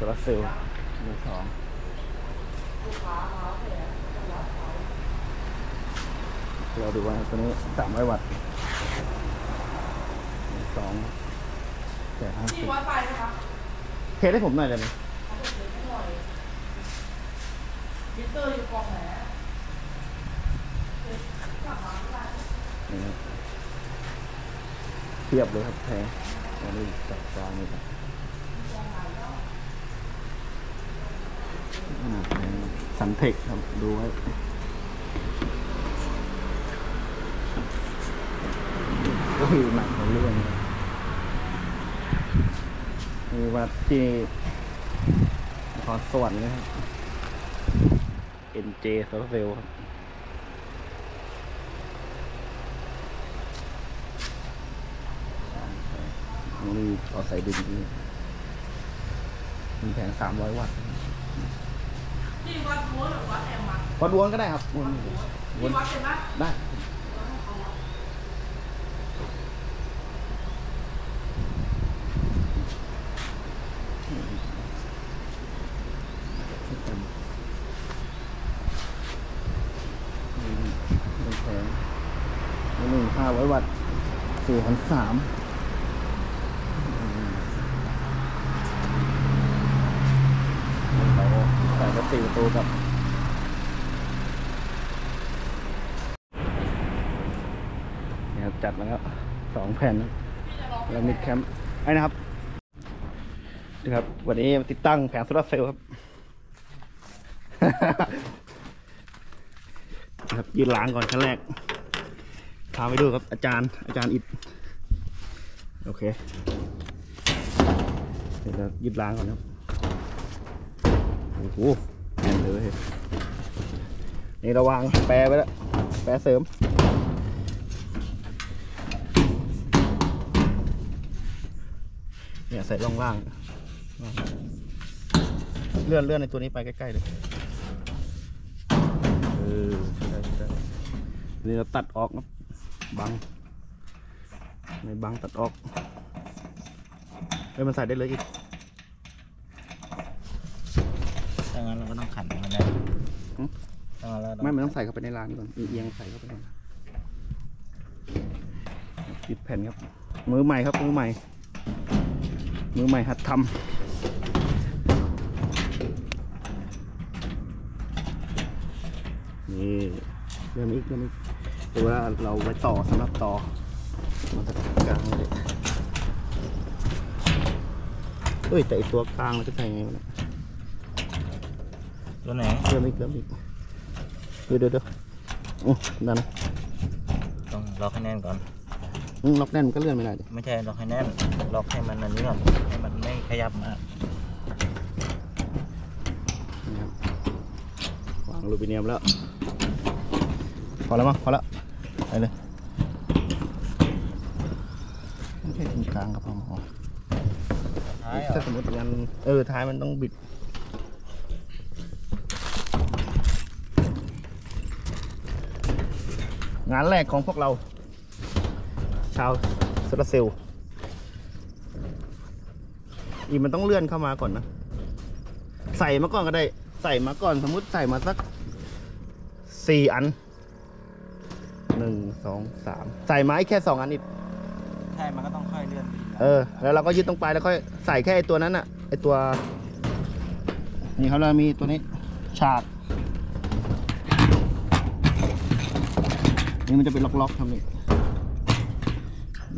โซลาร์เซลล์มือสองเราดูว่าตัวนี้สามร้อยวัตต์มือสองแปดห้าสิที่บวัดไปนะคะเทสให้ผมหน่อยได้ไหมมิเตอร์อยู่กองไหนนี่ครับเทียบเลยครับแพงอันนี้จับกลางนี่ครับ อ่าแพงสันเทคครับ ดูไว้ก็คือหนักของเรื่องมีวัดที่นครสวรรค์นะครับ NJ โซลาร์เซลครับนี่เอาใส่ดินนี่มีแผงสามร้อยวัตต์ ที่วัดม้วนหรือวัดแอมมาวัดวนก็ได้ครับวนวที่นวัดเป็นไหมได้นี่เป็นแผงนี่หนึ่งห้าร้อยวัตต์สี่พันสามเราใส่กระตีประตูกับ นี่ครับจัดแล้วครับสอง แผ่นแล้วมิดแคมป์ไอ้นะครับนี่ครับ วันนี้มาติดตั้งแผงโซลาร์เซลล์ครับครับยืนล้างก่อนขั้นแรก พาไปดูครับอาจารย์ อาจารย์อิดโอเค เดี๋ยวเรายืดล้างก่อนครับโอ้โหแน่นเลยนี่ราวางแปรไว้แล้ว แปรเสริม เนี่ยใส่ร่องล่าง เลื่อนเลื่อนในตัวนี้ไปใกล้ๆเลยเออได้ได้นี่เราตัดออกครับบังในบังตัดออกเฮ้ยมันใส่ได้เลยอีกถ้างั้นเราก็ต้องขันมันได้หืมถ้างั้นเราไม่มันต้องใส่เข้าไปในร้านก่อนเอียงๆใส่เข้าไปในร้านปิดแผ่นครับ มือใหม่ครับมือใหม่ มือใหม่หัดทำนี่เริ่มอีกเริ่มอีกหรือว่าเราไว้ต่อสำหรับต่อมันจะกลางเลยเอ้ยแต่อีตัวกลางเราจะใส่ไงวะเนี่ยตัวไหนเริ่มอีกเริ่มอีกเดี๋ยวเดี๋ยวเดี๋ยวโอ้นั่นนะต้องล็อกให้แน่นก่อนอืม ล็อกแน่นมันก็เลื่อนไม่ได้ดิไม่ใช่ล็อกให้แน่นล็อกให้มันอันนี้ก่อนให้มันไม่ขยับมากนี่ครับวางอลูมิเนียมแล้ว พอแล้วมั้งพอแล้วไปเลยไม่ใช่ตรงกลางครับพอพอท้ายเหรถ้าอสมมติงานเออท้ายมันต้องบิดงานแรกของพวกเรา ชาวโซลาร์เซลล์อีมันต้องเลื่อนเข้ามาก่อนนะ ใส่มาก่อนก็ได้ ใส่มาก่อนสมมุติใส่มาสักสี่อันหนึ่งสองสามใส่ไม้แค่สองอันอีกใช่มันก็ต้องค่อยเลื่อนไปทีละเออ แล้วเราก็ยึดตรงปลายแล้วค่อยใส่แค่ไอ้ตัวนั้นอะไอตัว นี่เขาเรามีตัวนี้ ฉาก นี่มันจะเป็นล็อกๆทำนี่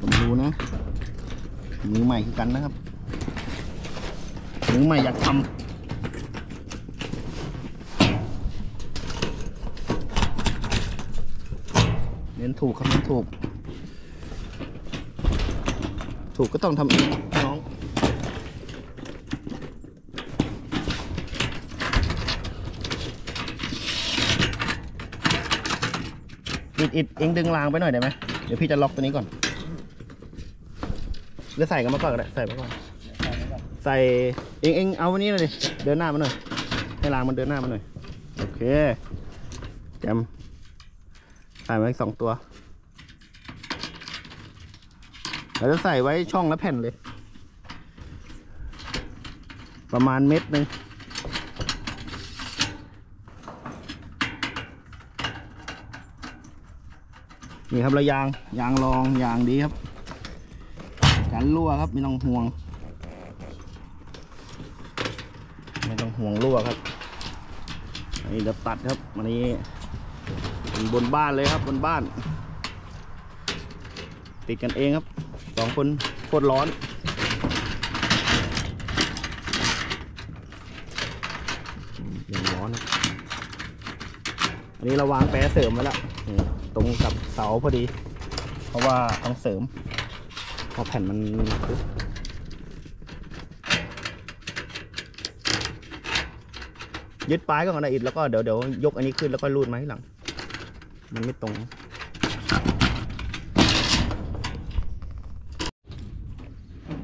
ผมดูนะ มือใหม่คือกันนะครับ มือใหม่อยากทำเน้นถูกครับเน้นถูก ถูกก็ต้องทำเองน้อง อิดอิดเองดึงรางไปหน่อยได้ไหมเดี๋ยวพี่จะล็อกตัวนี้ก่อน หรือใส่กันมาก่อนก็ได้ใส่มาก่อนใส่เองเองเอาวันนี้หน่อยดิเดินหน้ามาหน่อยให้รางมันเดินหน้ามาหน่อยโอเคแจมใส่มาอีกสองตัวเราจะใส่ไว้ช่องละแผ่นเลย ประมาณเม็ดหนึ่งนี่ครับระยางยางรองยางดีครับ กันรั่วครับไม่ต้องห่วง ไม่ต้องห่วงรั่วครับอันนี้เดี๋ยวตัดครับอันนี้บนบ้านเลยครับบนบ้าน ติดกันเองครับสองคนโคตรร้อนยังร้อนครับอันนี้เราวางแปรเสริมไว้แล้วตรงกับเสาพอดี เพราะว่าต้องเสริม พราะแผ่นมันปึ๊บยึดปลายก่อนนะอิดแล้วก็เดี๋ยวเดี๋ยวยกอันนี้ขึ้นแล้วก็รูดมาให้หลัง มันไม่ตรง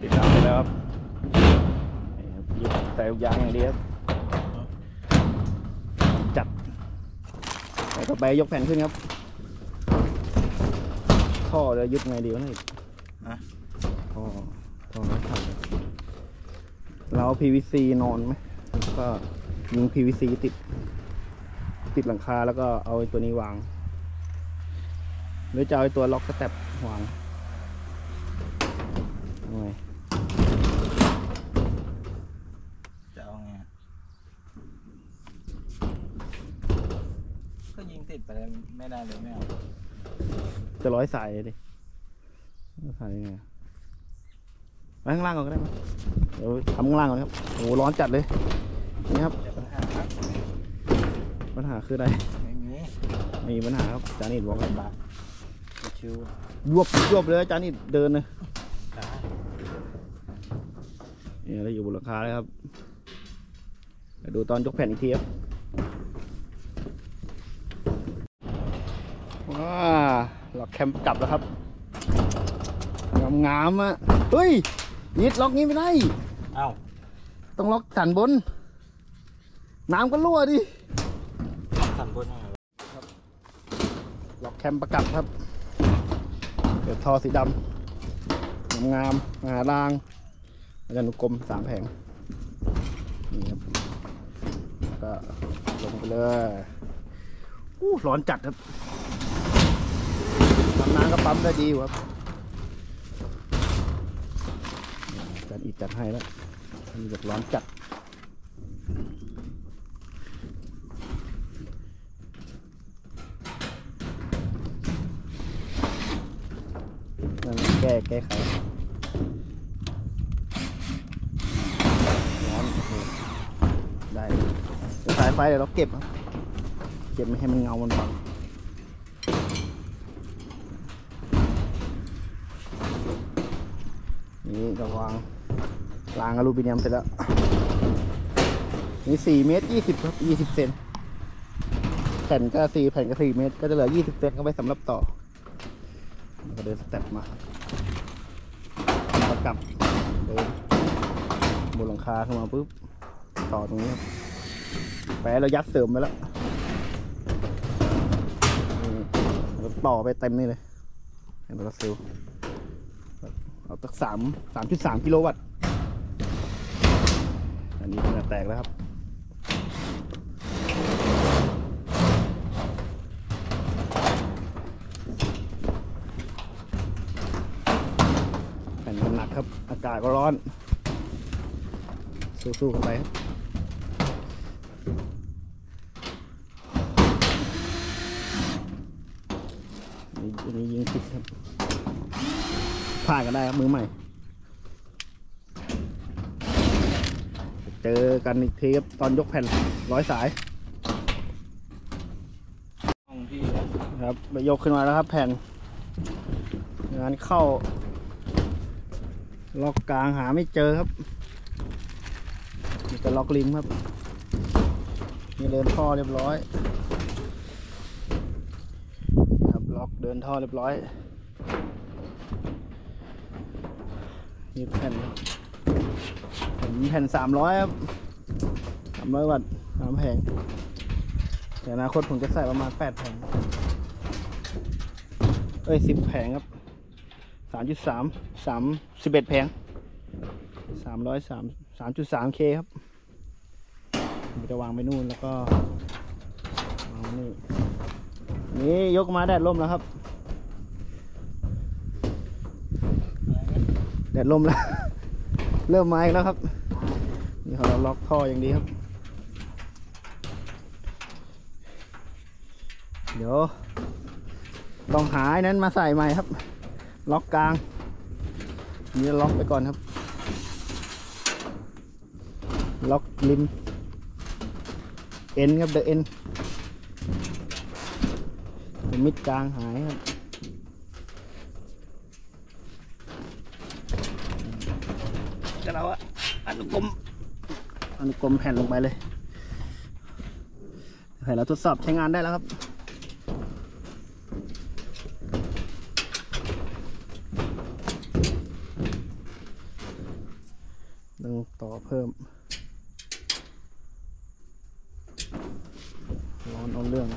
ติดตามไปแล้วครับนี่ครับยึดใส่ลูกยางอย่างเดียวครับจัดแล้วต่อไปยกแผ่นขึ้นครับ ท่อจะยึดไงดีวะเนี่ย อะ ท่อท่อไม่ทำเราเอา PVC นอนไหมแล้วก็ยิง PVC ติด ติดหลังคาแล้วก็เอาไอ้ตัวนี้วาง หรือจะเอาไอ้ตัวล็อกสเต็ปวางเอาไงจะเอาไงก็ยิงติดไปเลยไม่ได้เลยไม่เอาจะร้อยสายเลยดิร้อยสายยังไง อะไปข้างล่างก่อนก็ได้มั้ยเดี๋ยวทำข้างล่างก่อนครับโอ้โหร้อนจัดเลยนี่ครับแต่ปัญหาครับปัญหาคืออะไรไม่มีไม่มีปัญหาครับจานิดบอกลำบากชิวยวบยวบเลยจานิดเดินเลยได้นี่เราอยู่บนหลังคาเลยครับเดี๋ยวดูตอนยกแผ่นอีกทีครับว้าเราแคมป์กลับแล้วครับงามๆอะเฮ้ย ยิดล็อกนี้ไม่ได้ เอ้าต้องล็อกสันบน น้ำก็รั่วดิสันบนยังไงล็อกแคมประกับครับเดี๋ยวทอสีดำงามๆหารางอาจารย์นุกรมสามแผงนี่ครับแล้วก็ลงไปเลยอู้ร้อนจัดครับทำน้ำก็ปั๊มได้ดีอยู่ครับอา จารอีกจัดให้แล้วอันนี้แบบร้อนจัดแก้แก้ไขร้อนโอ้โหได้สายไฟเดี๋ยวเราเก็บครับเก็บไม่ให้มันเงามันบังนี่ก็วาง รางอลูมิเนียมเสร็จแล้วนี่สี่เมตรยี่สิบครับยี่สิบเซนแผ่นก็สี่แผ่นก็สี่เมตร ก็จะเหลือยี่สิบเซนก็ไปสำหรับต่อก็เดินสเต็ปมาประกับเดินบนหลังคาขึ้นมาปุ๊บต่อตรงนี้ครับแปะเรายัดเสริมไปแล้วต่อไปเต็มนี่เลยเห็นไหมซิลเอาตักสามสามจุดสามกิโลวัตต์ อันนี้มันจะแตกแล้วครับ แผ่นมันหนักครับ อากาศก็ร้อน สู้ๆกันไปครับนนี้อันยิงผิดครับพลาดกันได้ครับมือใหม่ เจอกันอีกทีครับตอนยกแผ่นร้อยสายครับไปยกขึ้นมาแล้วครับแผ่นงานเข้าล็อกกลางหาไม่เจอครับมีแต่ล็อกริมครับนี่เดินท่อเรียบร้อย ครับล็อกเดินท่อเรียบร้อยนี่แผ่น ผ่นแผ่นสามร้อยครับสามร้อยวัตต์สามแผงแต่อนาคตผมจะใส่ประมาณแปดแผงเอ้ยสิบแผงครับสามจุดสามสามสิบเอ็ดแผงสามร้อยสามสามจุดสามเคครับผมจะวางไปนู่นแล้วก็วางนี่นี่ยกมาแดดล่มแล้วครับแดดล่มแล้ว เริ่มมาอีกแล้วครับ นี่เขาล็อกท่ออย่างดีครับ เดี๋ยว ต้องหาไอ้นั้นมาใส่ใหม่ครับ ล็อกกลาง นี่ล็อกไปก่อนครับ ล็อกริม เอ็นครับเดอะเอ็นมิดกลางหายครับ ก็เราอะอ นุกรมอนุกรมแผ่นลงไปเลยแผ่นเราทดสอบใช้งานได้แล้วครับต้องต่อเพิ่มร้อนเอาเรื่อง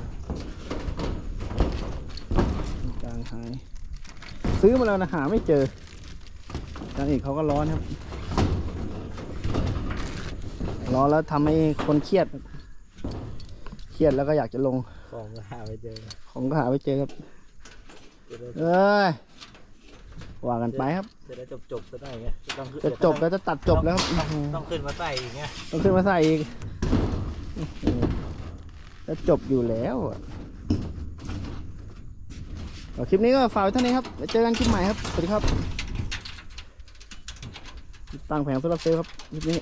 กลางหาย ซื้อมาแล้วนะหาไม่เจอจานอีกเขาก็ร้อนครับ ร้อนแล้วทำให้คนเครียดครับเครียดแล้วก็อยากจะลง ของก็หาไม่เจอ ของก็หาไม่เจอครับจะได้เอ้ยว่ากันไปครับ จะได้จบจบๆซะหน่อยไงต้องขึ้นจะจบแล้วจะตัดจบแล้วครับอื้อหือต้องขึ้นมาใส่อีกไงต้องขึ้นมาใส่อีกอื้อหือจะจบอยู่แล้วอะเอาคลิปนี้ก็ฝากไว้เท่านี้ครับไว้เจอกันคลิปใหม่ครับ สวัสดีครับ ตั้งแผงโซลาร์เซลล์ครับคลิปนี้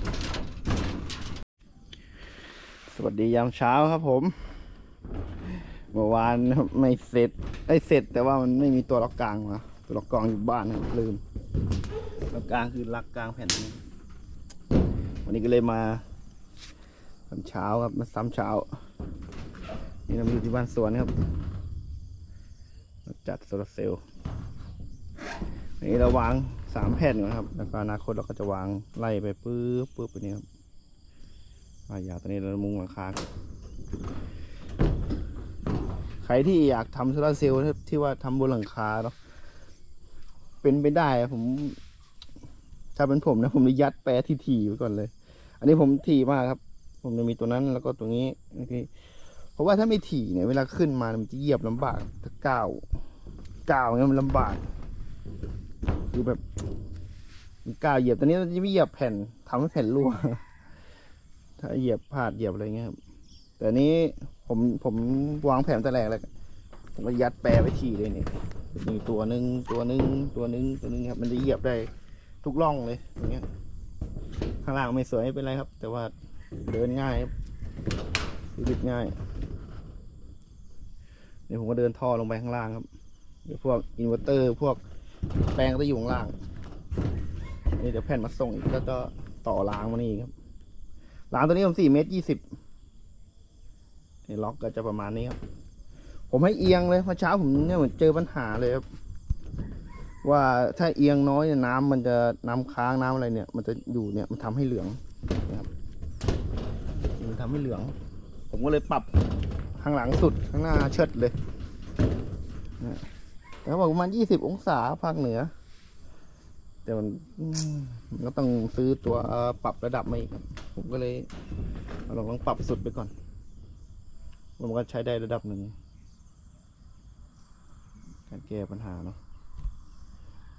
สวัสดียามเช้าครับผม เมื่อวานไม่เสร็จไอ้เสร็จแต่ว่ามันไม่มีตัวล็อกกลางมาตัวล็อกกลางอยู่บ้านครับลืมล็อกกลางคือลักกลางแผ่นนี้วันนี้ก็เลยมาทำเช้าครับมาซ้ำเช้า นี่เราอยู่ที่บ้านสวนครับเราจัดโซลาเซลล์นี้เราวางสามแผ่นก่อนครับ แล้วก็อนาคตเราก็จะวางไล่ไปปื๊บปื๊บไปนี่ครับ วายาวตอนนี้เรามุงหลังคาใครที่อยากทำโซลาเซลล์ที่ว่าทำบนหลังคาเนาะเป็นไปได้ผม ถ้าเป็นผมนะ ผมจะยัดแปรที่ถี่ไว้ก่อนเลย อันนี้ผมถี่มากครับ ผมจะมีตัวนั้นแล้วก็ตัวนี้นี่เพราะว่าถ้าไม่ถี่เนี่ยเวลาขึ้นมามันจะเหยียบลำบากถ้าก้าวก้าวเนี่ยมันลำบากคือแบบก้าวเหยียบตัวนี้มันจะไม่เหยียบแผ่นทำให้แผ่นรั่ว ถ้าเหยียบพลาดเหยียบอะไรเงี้ยครับ แต่นี้ผมผมวางแผนแต่แรกแล้วผมก็ยัดแปรไว้ถี่เลยนี่มีตัวหนึ่งตัวหนึ่งตัวหนึ่งตัวหนึ่งครับ มันจะเหยียบได้ทุกร่องเลยอย่างเงี้ย ข้างล่างไม่สวยไม่เป็นไรครับ แต่ว่าเดินง่ายครับชีวิตง่ายเดี๋ยวผมก็เดินท่อลงไปข้างล่างครับเดี๋ยวพวกอินเวอร์เตอร์ พวกแปลงก็จะอยู่ข้างล่างนี่เดี๋ยวแผ่นมาส่งอีกก็ต่อรางมานี่ครับ รางตัวนี้ผมสี่เมตรยี่สิบนี่ล็อกก็จะประมาณนี้ครับ ผมให้เอียงเลยเมื่อเช้าผมเนี่ยเหมือนเจอปัญหาเลยครับ ว่าถ้าเอียงน้อยเนี่ยน้ำมันจะน้ำค้างน้ำอะไรเนี่ย มันจะอยู่เนี่ยมันทำให้เหลืองนะครับมันทำให้เหลือง ผมก็เลยปรับข้างหลังสุดข้างหน้าเชิดเลยนะแต่เขาบอกประมาณยี่สิบองศาภาคเหนือ แต่มันอืมมันก็ต้องซื้อตัวปรับระดับมาอีกครับผมก็เลยเอาลองลองปรับสุดไปก่อนมันก็ใช้ได้ระดับหนึ่งการแก้ปัญหาเนาะ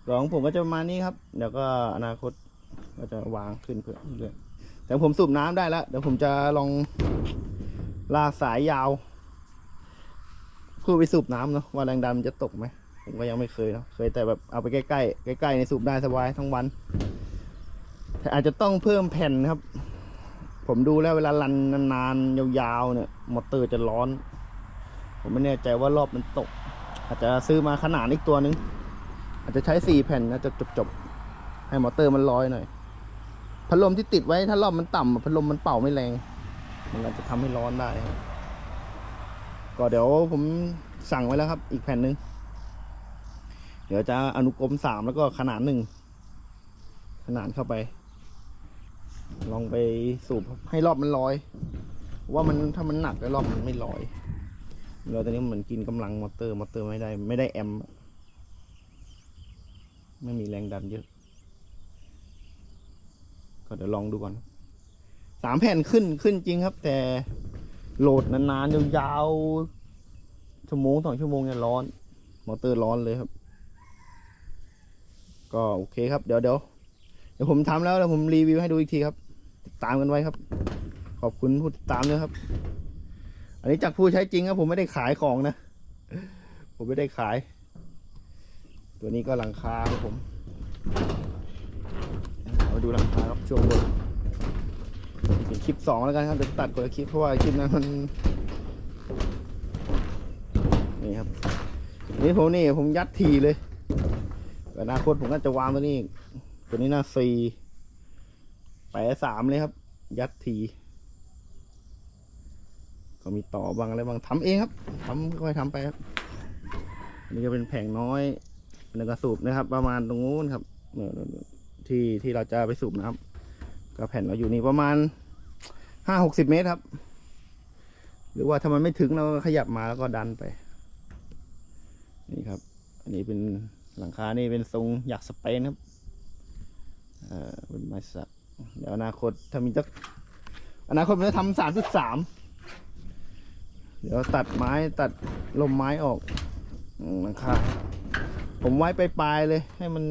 รองผมก็จะประมาณนี้ครับ เดี๋ยวก็อนาคตก็จะวางขึ้นเพื่อเรื่อยๆแต่ผมสูบน้ำได้แล้ว เดี๋ยวผมจะลองลากสายยาวเพื่อไปสูบน้ำเนาะว่าแรงดันมันจะตกไหม ผมก็ยังไม่เคยเนาะเคยแต่แบบเอาไปใกล้ๆใกล้ๆในสูบได้สบายทั้งวัน แต่อาจจะต้องเพิ่มแผ่นครับ ผมดูแล้วเวลารันนานๆยาวๆเนี่ยมอเตอร์จะร้อน ผมไม่แน่ใจว่ารอบมันตก อาจจะซื้อมาขนาดอีกตัวนึง อาจจะใช้สี่แผ่นนะจะจบจบๆให้มอเตอร์มันลอยหน่อยพัดลมที่ติดไว้ถ้ารอบมันต่ำพัดลมมันเป่าไม่แรง มันอาจจะทำให้ร้อนได้ก็เดี๋ยวผมสั่งไว้แล้วครับ อีกแผ่นหนึ่ง เดี๋ยวจะอนุกรมสามแล้วก็ขนาดหนึ่งขนาดเข้าไป ลองไปสูบให้รอบมันลอย ว่ามันถ้ามันหนักแล้วรอบมันไม่ลอยแล้วตอนนี้เหมันกินกำลังมอเตอร์มอเตอร์ไม่ได้ ไม่ได้แอมป์ไม่มีแรงดันเยอะ ก็เดี๋ยวลองดูก่อนสามแผ่นขึ้นขึ้นจริงครับ แต่โหลดนานๆยาวๆชั่วโมงสองชั่วโมงเนี่ยร้อน มอเตอร์ร้อนเลยครับ ก็โอเคครับเดี๋ยวเดี๋ยวเดี๋ยวผมทำแล้วเดี๋ยวผมรีวิวให้ดูอีกทีครับ ติดตามกันไว้ครับ ขอบคุณผู้ติดตามด้วยครับ อันนี้จากผู้ใช้จริงครับผมไม่ได้ขายของนะ ผมไม่ได้ขาย ตัวนี้ก็หลังคาครับผมมาดูหลังคาครับช่วงบนเป็นคลิปสองแล้วกันครับเดี๋ยวตัดคนละคลิปเพราะว่าคลิปนั้นมันนี่ครับนี่ผมนี่ผมยัดทีเลย อนาคตผมก็จะวางตัวนี้อีกตัวนี้หน้าสี่แปะสามเลยครับ ยัดทีก็มีต่อบางอะไรบางทำเองครับทำค่อยๆทำไปครับอันนี้ก็เป็นแผงน้อยเป็นกระสูบนะครับ ประมาณตรงนู้นครับที่ที่เราจะไปสูบนะครับ ก็แผ่นเราอยู่นี่ประมาณห้าหกสิบเมตรครับ หรือว่าถ้ามันไม่ถึงเราก็ขยับมาแล้วก็ดันไป นี่ครับ อันนี้เป็น หลังคานี่เป็นทรงอยากสเปนครับเอ่อเป็นไม้สัก เดี๋ยวอนาคตถ้ามีจักอนาคตผมจะทำสามจุดสามเดี๋ยวตัดไม้ตัดลมไม้ออกหลังคาผมไว้ไปปลายเลย ให้มัน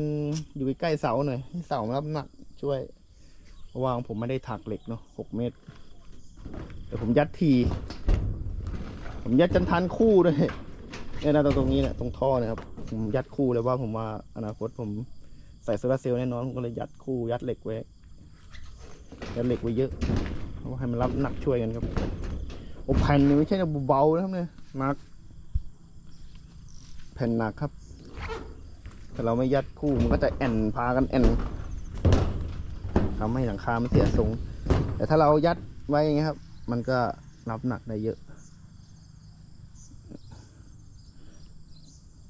อยู่ใกล้เสาหน่อยให้เสารับน้ำหนักช่วยเพราะว่าผมไม่ได้ถักเหล็กเนาะหกเมตรเดี๋ยวผมยัดที ผมยัดจันทันคู่ด้วยเนี่ยนะตรงตรงนี้เนี่ยตรงท่อเนะครับ ผมยัดคู่เลยว่าผมว่าอนาคตผมใส่โซลาเซลล์แน่นอนผมก็เลยยัดคู่ยัดเหล็กไว้ยัดเหล็กไว้เยอะเพราะว่าให้มันรับน้ำหนักช่วยกันครับโอ้แผ่นนี่ไม่ใช่เบาๆนะครับเนี่ยหนัก แผ่นหนักครับ แต่เราไม่ยัดคู่มันก็จะแอนพากันแอนทำให้หลังคามันเสียทรง แต่ถ้าเรายัดไว้อย่างเงี้ยครับ มันก็รับหนักได้เยอะ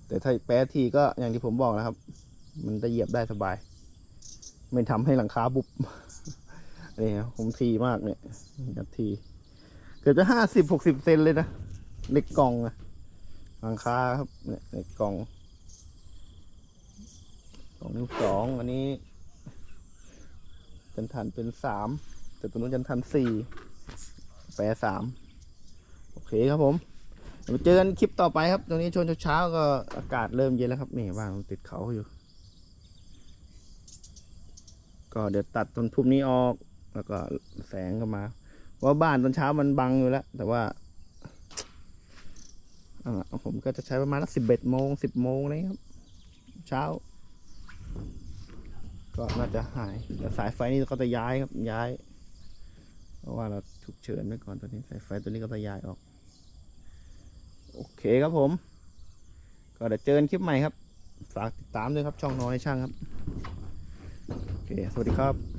แต่ถ้าแปะทีก็อย่างที่ผมบอกนะครับ มันจะเหยียบได้สบาย ไม่ทำให้หลังคาบุบนี่ครับผมทีมากเนี่ยยัดทีเกือบจะห้าสิบหกสิบเซนเลยนะเหล็กกล่องอะหลังคาครับเนี่ยเหล็กกล่องกล่องนิ้วสองอันนี้ จันทันเป็นสามแต่ตัวนู้นจันทันสี่แปรสามโอเคครับผม ดี๋ยวเจอกันคลิปต่อไปครับ ตรงนี้ช่วงเช้าๆก็อากาศเริ่มเย็นแล้วครับนี่บ้านผมติดเขาอยู่ ก็เดี๋ยวตัดต้นทุบนี้ออกแล้วก็แสงเข้ามา ว่าบ้านตอนเช้ามันบังอยู่แล้ว แต่ว่าอ่าผมก็จะใช้ประมาณสิบเอ็ดโมงสิบโมงเลยครับ เช้า ก็น่าจะหายแต่สายไฟนี่ก็จะย้ายครับย้าย เพราะว่าเราฉุกเฉินไว้ก่อนตัวนี้สายไฟตัวนี้ก็จะย้ายออก โอเคครับผม ก็เดี๋ยวเจอกันคลิปใหม่ครับ ฝากติดตามด้วยครับช่องน้อยช่างครับ โอเค สวัสดีครับ